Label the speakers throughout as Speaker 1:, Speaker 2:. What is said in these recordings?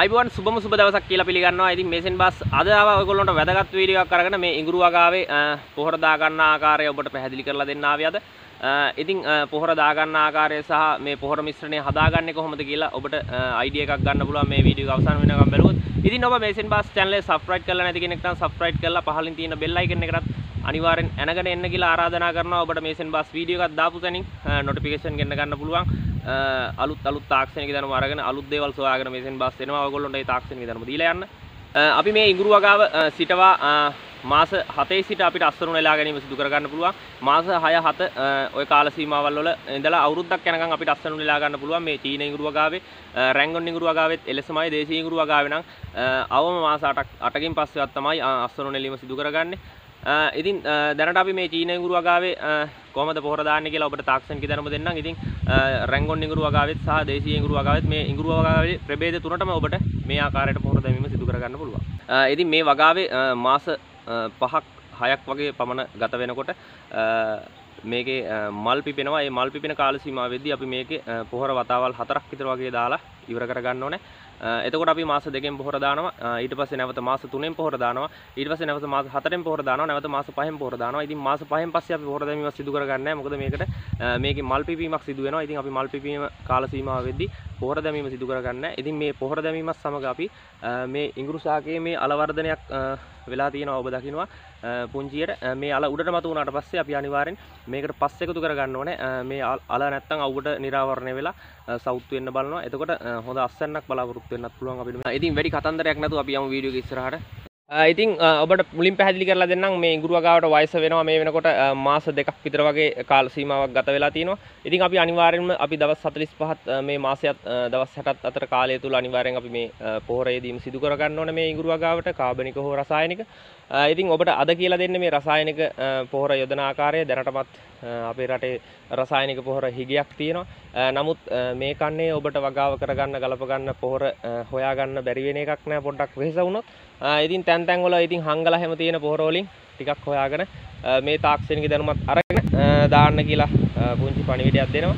Speaker 1: අයිබුවන් සුබම සුබ දවසක් කියලා පිළිගන්නවා. ඉතින් මේසෙන් බස් අද ආවා ඔයගොල්ලන්ට වැදගත් වීඩියෝ එකක් අරගෙන මේ ඉඟුරු වගාවේ පොහොර දා ගන්න ආකාරය ඔබට පැහැදිලි කරලා දෙන්න ආවේ අද. ඉතින් පොහොර දා ගන්න ආකාරය සහ මේ පොහොර මිශ්‍රණය හදාගන්නේ කොහොමද කියලා ඔබට අයිඩියා එකක් ගන්න පුළුවන් මේ වීඩියෝ එක අවසන් වෙනකම් බලුවොත්. ඉතින් ඔබ මේසෙන් බස් channel එක subscribe කරලා නැති කෙනෙක් නම් subscribe කරලා පහලින් තියෙන bell icon එකටත් අනිවාර්යෙන් එනගෙන එන්න කියලා ආරාධනා කරනවා ඔබට මේසෙන් බස් වීඩියෝ එකක් දාපු තැනින් notification ගෙන්න ගන්න පුළුවන්. අලුත් අලුත් තාක්ෂණික දැනුම අරගෙන අලුත් දේවල් සොයාගෙන මේසෙන් බස් වෙනවා ඔයගොල්ලොන්ට ඒ තාක්ෂණික දැනුම දීලා යන්න. අපි මේ ඉඟුරු වගාව සිටවා මාස 7 සිට අපිට අස්වනු නෙලා ගැනීම සිදු කරගන්න පුළුවන්. මාස 6 7 ওই කාල සීමාවල් වල ඉඳලා අවුරුද්දක් යනකම් අපිට අස්වනු නෙලා ගන්න පුළුවන් මේ චීන ඉඟුරු වගාවේ රැංගොන් ඉඟුරු වගාවෙත් එලෙසමයි දේශීය ඉඟුරු වගාවේ නම් අවම මාස 8ක් 8කින් පස්සෙවත් තමයි අස්වනු නෙලීම සිදු කරගන්නේ. ඉතින් දැනට අපි මේ චීන ඉඟුරු වගාවේ කොහමද පොහොර දාන්නේ කියලා ඔබට තාක්ෂණික දැනුම දෙන්නම්. ඉතින් රැංගොන් ඉඟුරු වගාවෙත් සහ දේශීය ඉඟුරු වගාවෙත් මේ ඉඟුරු වගාවේ ප්‍රභේද තුනටම ඔබට මේ ආකාරයට පොහොර දැමීම සිදු කරගන්න පුළුවන්. ඉතින් මේ වගාවේ මාස පහක් හයක් වගේ පමණ ගත වෙනකොට මේකේ මල් පිපෙනවා ඒ මල් පිපෙන කාල සීමාවෙදී අපි මේකේ පොහොර වතාවල් හතරක් විතර වගේ දාලා ඉවර කරගන්න ඕනේ. එතකොට අපි මාස දෙකෙන් පොහොර දානවා. ඊට පස්සේ නැවත මාස 3ෙන් පොහොර දානවා. ඊට පස්සේ නැවත මාස 4ෙන් පොහොර දානවා. නැවත මාස 5ෙන් පොහොර දානවා. ඉතින් මාස 5ෙන් පස්සේ අපි පොහොර දැමීමක් සිදු කරගන්නේ නැහැ. මොකද මේකට මේකේ මල් පිපීමක් සිදු වෙනවා. ඉතින් අපි මල් පිපීම කාල සීමාව වෙද්දී පොහොර දැමීම සිදු කරගන්නේ නැහැ. ඉතින් මේ පොහොර දැමීමත් සමග අපි මේ ඉඟුරු ශාකයේ මේ අලවර්ධනයක් වෙලා තියෙනවා ඔබ දකිනවා පුංචියට. මේ අල උඩට මතු වුණාට පස්සේ අපි අනිවාර්යෙන් මේකට පස් එකතු කරගන්න ඕනේ. මේ අල නැත්තම් අවුවට නිරාවරණය වෙලා සවුත් වෙන්න බලනවා. එතකොට හොඳ අස්සන්නක් බලාපොරොත්තු වෙන්නත් පුළුවන් අපිට ඉතින් වැඩි කතන්දරයක් නැතුව අපි යමු වීඩියෝ එක ඉස්සරහට ඉතින් ඔබට මුලින් පැහැදිලි කරලා දෙන්නම් මේ ඉඟුරු වගාවට වයස වෙනවා මේ වෙනකොට මාස දෙකක් විතර වගේ කාල සීමාවක් ගත වෙලා තිනවා. ඉතින් අපි අනිවාර්යෙන්ම අපි දවස් 45ත් මේ මාසයත් දවස් 60ත් අතර කාලය තුල අනිවාර්යෙන් අපි මේ පොහොරයේදීම සිදු කර ගන්න ඕනේ මේ ඉඟුරු වගාවට කාබනික හෝ රසායනික. ඉතින් ඔබට අද කියලා දෙන්නේ මේ රසායනික පොහොර යොදන ආකාරය දැනටමත් අපේ රටේ රසායනික පොහොර හිගයක් තියෙනවා. නමුත් මේ කන්නේ ඔබට වගාව කරගන්න ගලප ගන්න පොහොර හොයාගන්න බැරි වෙන එකක් නෑ පොඩ්ඩක් වෙහෙස වුණොත්. ඉතින් තැන් තැන් වල ඉතින් හංගලා හැම තියෙන පොහොර වලින් ටිකක් හොයාගෙන මේ තාක්ෂණික දැනුමත් අරගෙන දාන්න කියලා පුංචි පණිවිඩයක් දෙනවා.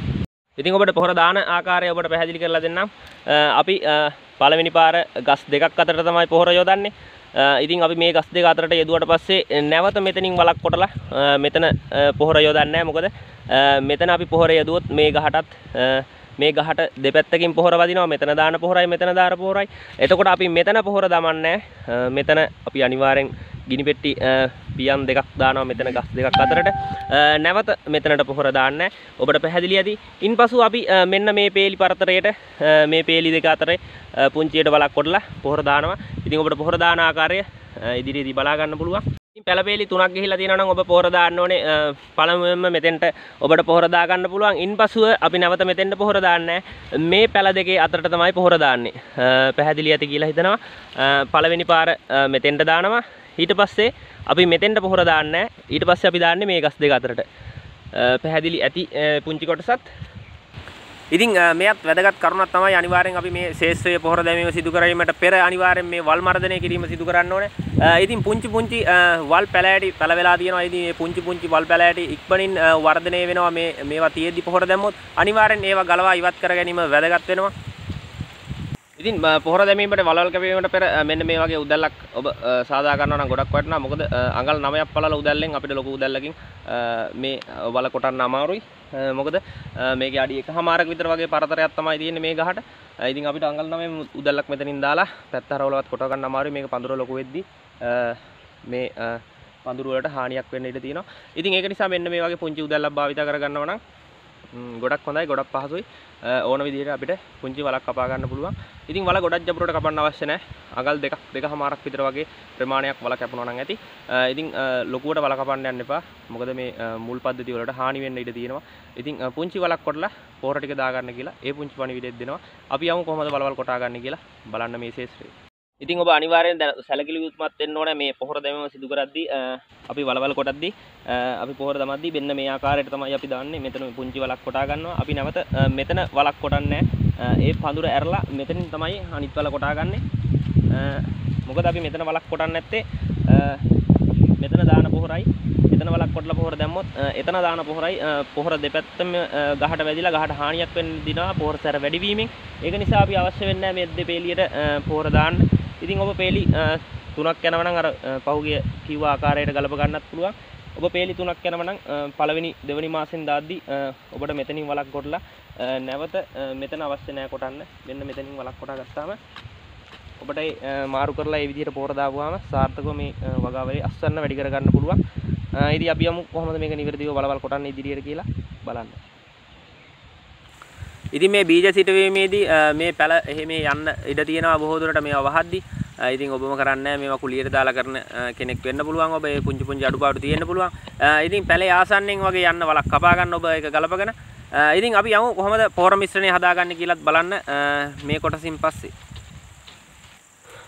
Speaker 1: ඉතින් ඔබට පොහොර දාන ආකාරය ඔබට පැහැදිලි කරලා දෙන්නම්. අපි පළවෙනි පාර ගස් දෙකක් අතරට තමයි පොහොර යොදන්නේ. ඉතින් අපි මේ ගස් දෙක අතරට යෙදුවට පස්සේ නැවත මෙතනින් වලක් කොටලා මෙතන පොහොර යොදන්නේ මොකද මෙතන අපි පොහොර යදුවොත් මේ ගහටත් මේ ගහට දෙපැත්තකින් පොහොර වදිනවා. මෙතන දාන පොහොරයි මෙතන දාන පොහොරයි. එතකොට අපි මෙතන පොහොර දමන්නේ මෙතන අපි අනිවාර්යෙන් ගිනි පෙට්ටි පියන් දෙකක් දානවා මෙතන ගස් දෙකක් අතරට. නැවත මෙතනට පොහොර දාන්න. ඔබට පැහැදිලි ඇති. ඉන්පසු අපි මෙන්න මේ පේලි පරතරයට මේ පේලි දෙක අතරේ පුංචියට වලක් කොටලා පොහොර දානවා. ඉතින් ඔබට පොහොර දාන ආකාරය ඉදිරියේදී බලා ගන්න පුළුවන්. ඉතින් පැලපේලි තුනක් ගිහිලා තියෙනවා නම් ඔබ පොහොර දාන්න ඕනේ. පළමුවෙන්ම මෙතෙන්ට ඔබට පොහොර දා ගන්න පුළුවන්. ඉන්පසුව අපි නැවත මෙතෙන්ට පොහොර දාන්නේ මේ පැල දෙකේ අතරට තමයි පොහොර දාන්නේ. පැහැදිලි ඇති කියලා හිතනවා. පළවෙනි පාර මෙතෙන්ට දානවා. ඊට පස්සේ අපි මෙතෙන්ට පොහොර දාන්නේ ඊට පස්සේ අපි දාන්නේ මේ ගස් දෙක අතරට පැහැදිලි ඇති පුංචි කොටසත් ඉතින් මෙයත් වැදගත් කරුණක් තමයි අනිවාර්යෙන් අපි මේ ශේෂ්ත්‍රයේ පොහොර දැමීම සිදු කිරීමට පෙර අනිවාර්යෙන් මේ වල් මර්ධනය කිරීම සිදු කරන්න ඕනේ. ඉතින් පුංචි පුංචි වල් පැලෑටි පැල වෙලා තියෙනවා. ඉතින් මේ පුංචි පුංචි වල් පැලෑටි ඉක්මනින් වර්ධනය වෙනවා මේ මේවා තියෙද්දි පොහොර දැම්මොත් අනිවාර්යෙන් ඒවා ගලවා ඉවත් කර ගැනීම වැදගත් වෙනවා. ඉතින් පොහොර දැමීමට වලල් කැපීමට පෙර මෙන්න මේ වගේ උදැල්ලක් ඔබ සාදා ගන්නවා නම් ගොඩක් වටිනවා. මොකද අඟල් 9ක් පළල උදැල්ලෙන් අපිට ලොකු උදැල්ලකින් මේ වල කොටන්න අමාරුයි. මොකද මේකේ අඩි එකමාරක විතර වගේ පරතරයක් තමයි තියෙන්නේ මේ ගහට. ඉතින් අපිට අඟල් 9 උදැල්ලක් මෙතනින් දාලා පැත්ත හරවලවත් කොට ගන්න අමාරුයි. මේක පඳුර ලොකු වෙද්දි මේ පඳුර වලට හානියක් වෙන්න ඉඩ තියෙනවා. ඉතින් ඒක නිසා මෙන්න මේ වගේ පුංචි උදැල්ලක් භාවිත කරගන්නවා නම් ගොඩක් හොඳයි ගොඩක් පහසුයි ඕන විදිහට අපිට පුංචි වලක් කපා ගන්න පුළුවන්. ඉතින් වල ගොඩක් ජබුරට කපන්න අවශ්‍ය නැහැ. අගල් දෙකක් දෙකමාරක් විතර වගේ ප්‍රමාණයක් වල කැපුණා නම් ඇති. ඉතින් ලොකුවට වල කපන්න යන්න එපා. මොකද මේ මුල් පද්ධතිය වලට හානි වෙන්න ඉඩ තියෙනවා. ඉතින් පුංචි වලක් කොටලා පොහොර ටික දාගන්න කියලා ඒ පුංචි පණිවිඩයක් දෙනවා. අපි යමු කොහොමද වලවල් කොටා ගන්න කියලා බලන්න මේ ශේෂ්ත්‍රයේ. ඉතින් ඔබ අනිවාර්යෙන් සැලකිලි යුතුමත් වෙන්න ඕනේ මේ පොහොර දැමීම සිදු කරද්දී අපි වලවල් කොටද්දී අපි පොහොර දමද්දී මෙන්න මේ ආකාරයට තමයි අපි දාන්නේ. මෙතන පුංචි වලක් කොටා ගන්නවා. අපි නැවත මෙතන වලක් කොටන්නේ ඒ පඳුර ඇරලා මෙතනින් තමයි අනිත් වල කොටා ගන්නෙ. මොකද අපි මෙතන වලක් කොටන්නේ නැත්තේ? මෙතන දාන පොහොරයි. මෙතන වලක් කොටලා පොහොර දැම්මොත් එතන දාන පොහොරයි. පොහොර දෙපැත්තම ගහට වැදිලා ගහට හානියක් වෙන්න දිනවා පොහොර සැර වැඩි වීමෙන් ඒක නිසා අපි අවශ්‍ය වෙන්නේ මේ දෙපේලියට පොහොර දාන්න. ඉතින් ඔබ පේලි තුනක් යනවා නම් අර පහුගිය කිව්ව ආකාරයට ගලප ගන්නත් පුළුවන්. ඔබ පේලි තුනක් යනවා නම් පළවෙනි දෙවෙනි මාසෙන් දාද්දි ඔබට මෙතනින් වලක් කොටලා නැවත මෙතන අවශ්‍ය නැහැ කොටන්න. මෙන්න මෙතනින් වලක් කොටා ගත්තාම ඔබට මාරු කරලා ඒ විදිහට පොර දාපුවාම සාර්ථකව මේ වගාවේ අස්වැන්න වැඩි කරගන්න පුළුවන්. ඉතින් අපි යමු කොහොමද මේක නිවැරදිව බලවල් කොටන්නේ ඉදිරියට කියලා බලන්න. ඉතින් මේ බීජ සිටවීමේදී මේ පැල එහෙම යන්න ඉඩ තියෙනවා බොහෝ දුරට මේවා වහද්දී ඉතින් ඔබම කරන්නේ මේවා කුලියට දාලා කරන කෙනෙක් වෙන්න පුළුවන් ඔබ ඒ පුංචි පුංචි අඩුපාඩු තියෙන්න පුළුවන්. ඉතින් පැලේ ආසන්නෙන් වගේ යන්න වලක් කපා ගන්න ඔබ ඒක ගලපගෙන ඉතින් අපි යමු කොහොමද පොර මිශ්‍රණය හදාගන්නේ කියලාත් බලන්න මේ කොටසින් පස්සේ.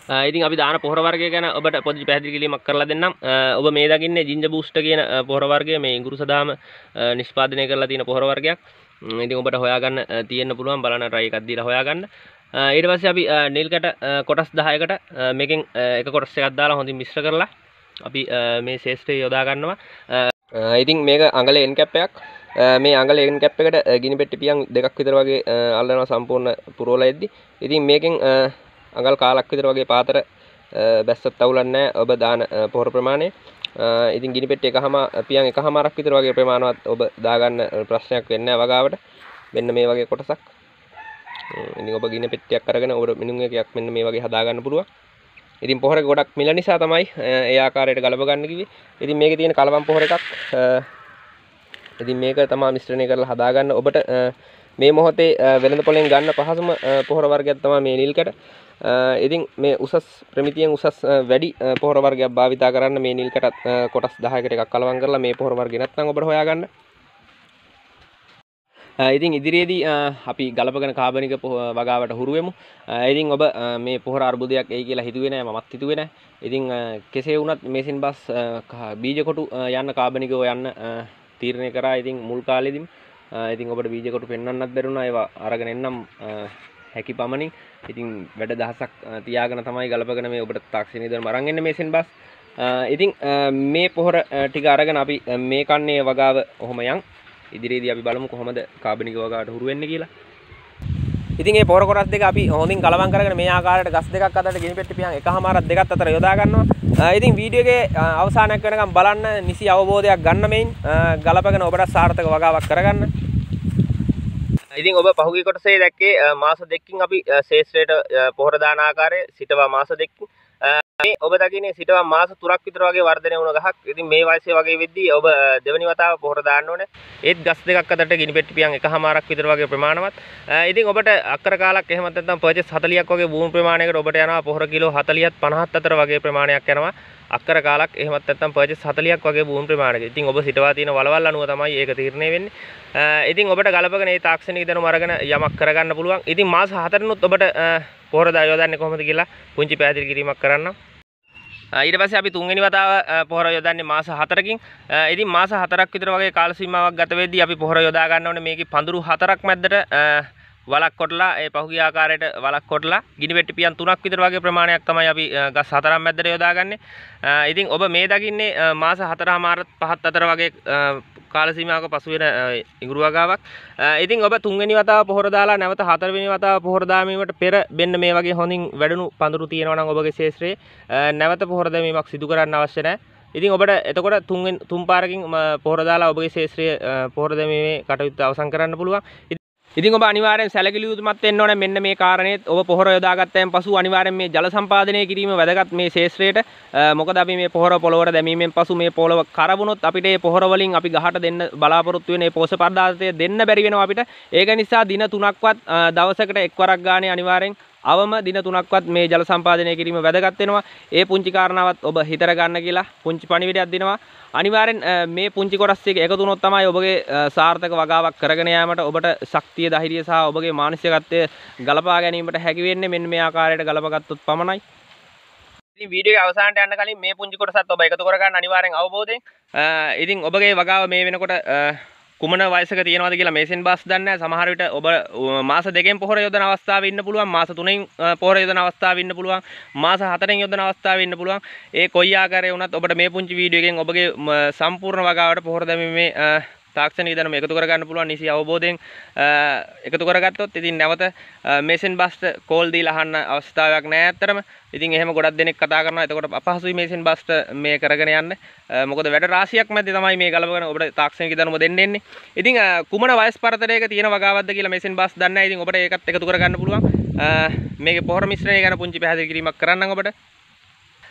Speaker 1: ඉතින් අපි දාන පොහොර වර්ගය ගැන ඔබට පොඩි පැහැදිලි කිරීමක් කරලා දෙන්නම්. ඔබ මේ දකින්නේ ජින්ජර් බූස්ටර් කියන පොහොර වර්ගය මේ ඉඟුරු සදාම නිෂ්පාදනය කරලා තියෙන පොහොර වර්ගයක්. ඉතින් ඔබට හොයාගන්න තියෙන්න පුළුවන් බලන්න try එකක් දීලා හොයාගන්න. ඊට පස්සේ අපි නිල් කැට කොටස් 10කට මේකෙන් එක කොටස් එකක් දාලා හොඳින් මිශ්‍ර කරලා අපි මේ ශේෂ්ත්‍රය යොදා ගන්නවා. ඉතින් මේක අඟල එන් කැප් එකක්. මේ අඟල එන් කැප් එකට ගිනි පෙට්ටි පියන් දෙකක් විතර වගේ අල්ලනවා සම්පූර්ණ පුරවලා එද්දි. ඉතින් මේකෙන් අඟල් කාලක් විතර වගේ පාතර බැස්සත් අවුලන්නේ ඔබ දාන පොහොර ප්‍රමාණය. ඉතින් ගිනි පෙට්ටිය එකහම පියන් එකහමාරක් විතර වගේ ප්‍රමාණවත් ඔබ දාගන්න ප්‍රශ්නයක් වෙන්නේ වගාවට. මෙන්න මේ වගේ කොටසක්. ඉතින් ඔබ ගිනි පෙට්ටියක් අරගෙන ඔබට මිනුම් එකක් මෙන්න මේ වගේ හදාගන්න පුළුවන්. ඉතින් පොහොර ගොඩක් මිල නිසා තමයි ඒ ආකාරයට ගලප ගන්න කිව්වේ. ඉතින් මේකේ තියෙන කලවම් පොහොර එකක් ඉතින් මේක තමයි මිශ්‍රණය කරලා හදාගන්න. ඔබට මේ මොහොතේ වෙළඳ පොලෙන් ගන්න පහසුම පොහොර වර්ගයක් තමයි මේ නිල්කට ඉතින් මේ උසස් ප්‍රමිතියෙන් උසස් වැඩි පොහොර වර්ගයක් භාවිතා කරන්න මේ නිල්කටත් කොටස් 10කට එකක් කලවම් කරලා මේ පොහොර වර්ගය නැත්නම් ඔබට හොයාගන්න. ඉතින් ඉදිරියේදී අපි ගලපගෙන කාබනික වගාවට හුරු වෙමු. ඉතින් ඔබ මේ පොහොර අර්බුදයක් එයි කියලා හිතුවේ නෑ මමත් හිතුවේ නෑ. ඉතින් කෙසේ වුණත් මේසින් බස් බීජ කොටු යන්න කාබනිකව යන්න තීරණය කරා. ඉතින් මුල් කාලෙදිම ඉතින් ඔබට බීජ කොටු පෙන්වන්නත් බැරුණා. ඒවා අරගෙන එන්නම් හැකි පමණින් ඉතින් වැඩ දහසක් තියාගෙන තමයි ගලපගෙන මේ ඔබට තාක්ෂණීය ධර්ම අරන් එන්නේ මේ සෙන්බස්. ඉතින් මේ පොහොර ටික අරගෙන අපි මේ කන්නේ වගාව ඔහොම යන්. ඉදිරියේදී අපි බලමු කොහොමද කාබනික වගාවට හුරු වෙන්නේ කියලා. ඉතින් මේ පොහොර කොටස් දෙක අපි හොඳින් කලවම් කරගෙන මේ ආකාරයට ගස් දෙකක් අතරට ගිනි පෙට්ටි පියන් එකහමාරක් දෙකක් අතර යොදා ගන්නවා. ඉතින් වීඩියෝ එකේ අවසානයක් වෙනකම් බලන්න නිසි අවබෝධයක් ගන්න මෙයින් ගලපගෙන ඔබට සාර්ථක වගාවක් කරගන්න. ඉතින් ඔබ පහුගිය කොටසේ දැක්කේ මාස දෙකකින් අපි ශේෂ්ත්‍රයට පොහොර දාන ආකාරය සිටවා මාස දෙකකින් මේ ඔබ දකින්නේ සිටවා මාස 3ක් විතර වගේ වර්ධනය වුණ ගහක්. ඉතින් මේ වයසේ වගේ වෙද්දී ඔබ දෙවනි වතාව පොහොර දාන්න ඕනේ. ඒත් ගස් දෙකක් අතරට ගිනි පෙට්ටි පියන් එකහමාරක් විතර වගේ ප්‍රමාණවත්. ඉතින් ඔබට අක්කර කාලක් එහෙමත් නැත්නම් පර්චේස් 40ක් වගේ භූමි ප්‍රමාණයකට ඔබට යනවා පොහොර කිලෝ 40ත් 50ත් අතර වගේ ප්‍රමාණයක් යනවා. අක්කර කාලක් එහෙමත් නැත්නම් පර්චේස් 40ක් වගේ භූමි ප්‍රමාණයක. ඉතින් ඔබ සිටවා තියෙන වලවල් අනුව තමයි ඒක තීරණය වෙන්නේ. ඉතින් ඔබට ගලපගෙන මේ තාක්ෂණික දැනුම අරගෙන යමක් කරගන්න පුළුවන්. ඉතින් මාස 4නුත් ඔබට පොහොර දා යොදන්නේ කොහොමද කියලා පුංචි පැහැදිලි කිරීමක් කරන්නම්. ඊට පස්සේ අපි තුන්වෙනි වතාව පොහොර යොදන්නේ මාස 4කින්. ඉතින් මාස 4ක් විතර වගේ කාල සීමාවක් ගත වෙද්දී අපි පොහොර යොදා ගන්න ඕනේ මේකේ පඳුරු 4ක් මැද්දට වලක් කොටලා ඒ පහුගිය ආකාරයට වලක් කොටලා ගිනි පෙට්ටි පියන් 3ක් විතර වගේ ප්‍රමාණයක් තමයි අපි ගස් 4ක් මැද්දට යොදාගන්නේ. ඉතින් ඔබ මේ දකින්නේ මාස 4මාරත් 5ත් අතර වගේ කාල සීමාවක පසු වෙන ඉඟුරු වගාවක්. ඉතින් ඔබ තුන්වෙනි වතාව පොහොර දාලා නැවත හතරවෙනි වතාව පොහොර දාමීමට පෙර මෙන්න මේ වගේ හොඳින් වැඩුණු පඳුරු තියෙනවා නම් ඔබගේ ශේෂ්ත්‍රයේ නැවත පොහොර දැමීමක් සිදු කරන්න අවශ්‍ය නැහැ. ඉතින් ඔබට එතකොට තුන්වෙනි තුන් පාරකින් පොහොර දාලා ඔබගේ ශේෂ්ත්‍රයේ පොහොර දැමීමේ කටයුත්ත අවසන් කරන්න පුළුවන්. ඉතින් ඔබ අනිවාර්යෙන් සැලකිලි යුතුමත් වෙන්න ඕනේ. මෙන්න මේ කාරණේත් ඔබ පොහොර යොදාගත්තයන් පසු අනිවාර්යෙන් මේ ජල සම්පාදනය කිරීම වැදගත් මේ ශේෂ්ත්‍රයට. මොකද අපි මේ පොහොර පොළොවට දැමීමෙන් පසු මේ පොළොව කරවුණොත් අපිට මේ පොහොර වලින් අපි ගහට දෙන්න බලාපොරොත්තු වෙන මේ පෝෂක පදාර්ථය දෙන්න බැරි වෙනවා අපිට. ඒක නිසා දින 3ක්වත් දවසකට එක්වරක් ගානේ අනිවාර්යෙන් අවම දින තුනක්වත් මේ ජල සම්පාදනය කිරීම වැදගත් වෙනවා. ඒ පුංචි කාරණාවත් ඔබ හිතර ගන්න කියලා පුංචි පණිවිඩයක් දෙනවා. අනිවාර්යෙන් මේ පුංචි කොටස් එක එකතු වුණොත් තමයි ඔබගේ සාර්ථක වගාවක් කරගෙන යාමට ඔබට ශක්තිය ධෛර්යය සහ ඔබගේ මානසිකත්වය ගලපා ගැනීමට හැකි වෙන්නේ මෙන්න මේ ආකාරයට ගලපගත්තොත් පමණයි. ඉතින් වීඩියෝ එක අවසානට යන්න කලින් මේ පුංචි කොටසත් ඔබ එකතු කරගන්න අනිවාර්යෙන් අවබෝධයෙන්. ඉතින් ඔබගේ වගාව මේ වෙනකොට කුමන වයසක තියෙනවද කියලා මේසෙන් බස් දන්නේ නැහැ. සමහර විට ඔබ අ, මාස දෙකෙන් පොහොර යොදන අවස්ථාවේ ඉන්න පුළුවන්. මාස තුනෙන් අ, පොහොර යොදන අවස්ථාවේ ඉන්න පුළුවන්. මාස හතරෙන් යොදන අවස්ථාවේ ඉන්න පුළුවන්. ඒ කොයි ආකාරයේ වුණත් ඔබට මේ පුංචි වීඩියෝ එකෙන් ඔබගේ ම, සම්පූර්ණ වගාවට පොහොර දැමීමේ අ, තාක්ෂණික දැනුම එකතු කරගන්න පුළුවන් නිසි අවබෝධයෙන් අ, එකතු කරගත්තොත් ඉතින් නැවත මේසෙන් බස්ට කෝල් දීලා අහන්න අවස්ථාවක් නැහැ ඇත්තටම. ඉතින් එහෙම ගොඩක් දෙනෙක් කතා කරනවා. එතකොට අපහසුයි මේසෙන් බස්ට මේ කරගෙන යන්න. අ, මොකද වැඩ රාශියක් මැද්දේ තමයි මේ ගලවගෙන ඔබට තාක්ෂණික දැනුම දෙන්න එන්නේ. ඉතින් අ, කුමන වයස් පරතරයක තියෙන වගාවක්ද කියලා මේසෙන් බස් දන්නේ නැහැ. ඉතින් ඔබට ඒකත් එකතු කරගන්න පුළුවන්. අ, මේකේ පොහොර මිශ්‍රණය ගැන පුංචි පැහැදිලි කිරීමක් කරන්නම් ඔබට.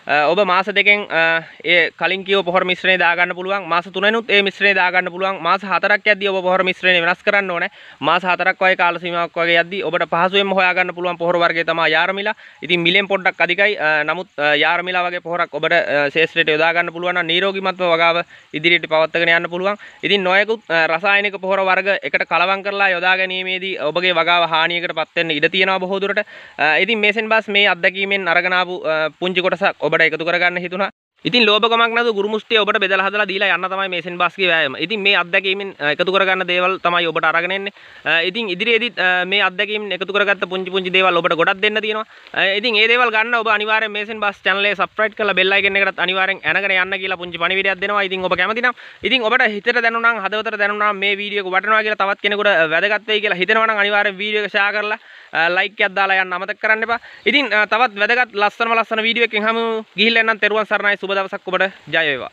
Speaker 1: අ, ඔබ මාස දෙකෙන් අ, ඒ කලින් කියව පොහොර මිශ්‍රණය දාගන්න පුළුවන්. මාස 3වෙනුත් ඒ මිශ්‍රණය දාගන්න පුළුවන්. මාස 4ක් යද්දී ඔබ පොහොර මිශ්‍රණය වෙනස් කරන්න ඕනේ. මාස 4ක් වගේ කාල සීමාවක් වගේ යද්දී ඔබට පහසුවෙන්ම හොයාගන්න පුළුවන් පොහොර වර්ගය තමයි යාරමිලා. ඉතින් මිලෙන් පොඩ්ඩක් අධිකයි. අ, නමුත් අ, යාරමිලා වගේ පොහොරක් ඔබට අ, ශේෂ්ත්‍රයට යොදා ගන්න පුළුවන් නම් නිරෝගීමත්ව වගාව ඉදිරියට පවත්වාගෙන යන්න පුළුවන්. ඉතින් නොයෙකුත් අ, රසායනික පොහොර වර්ග එකට කලවම් කරලා යොදා ගැනීමේදී ඔබගේ වගාව හානියකට පත් වෙන්න ඉඩ තියෙනවා බොහෝ දුරට. අ, ඉතින් මේසෙන් බස් මේ අත්දැකීමෙන් අරගෙන ආපු අ, පුංචි කොටසක් ඔබට එකතු කරගන්න හිතුණා. ඉතින් ලෝභකමක් නැතුව ගුරුමුෂ්ටිය ඔබට බෙදලා හදලා දීලා යන්න තමයි මේසෙන් බස්ගේ වෑයම. ඉතින් මේ අත්දැකීමෙන් අ, එකතු කරගන්න දේවල් තමයි ඔබට අරගෙන එන්නේ. අ, ඉතින් ඉදිරියේදීත් අ, මේ අත්දැකීමෙන් එකතු කරගත්ත පුංචි පුංචි දේවල් ඔබට ගොඩක් දෙන්න තියෙනවා. අ, ඉතින් මේ දේවල් ගන්න ඔබ අනිවාර්යෙන් මේසෙන් බස් channel එක subscribe කරලා bell icon එකටත් අනිවාර්යෙන් ඇනගෙන යන්න කියලා පුංචි පණිවිඩයක් දෙනවා. ඉතින් ඔබ කැමති නම් ඉතින් ඔබට හිතට දැනුණා නම් හදවතට දැනුණා නම් මේ වීඩියෝ එක වටිනවා කියලා තවත් කෙනෙකුට අ, වැදගත් වෙයි කියලා හිතෙනවා නම් අනිවාර්යෙන් වීඩියෝ එක share කරලා ලයික් එකක් දාලා යන්න අමතක කරන්න එපා. ඉතින් අ, තවත් වැදගත් ලස්සනම ලස්සන වීඩියෝ එකකින් හමු. ගිහිල්ලා එන්නම් තෙරුවන් සරණයි සුබ දවසක් ඔබට ජය වේවා.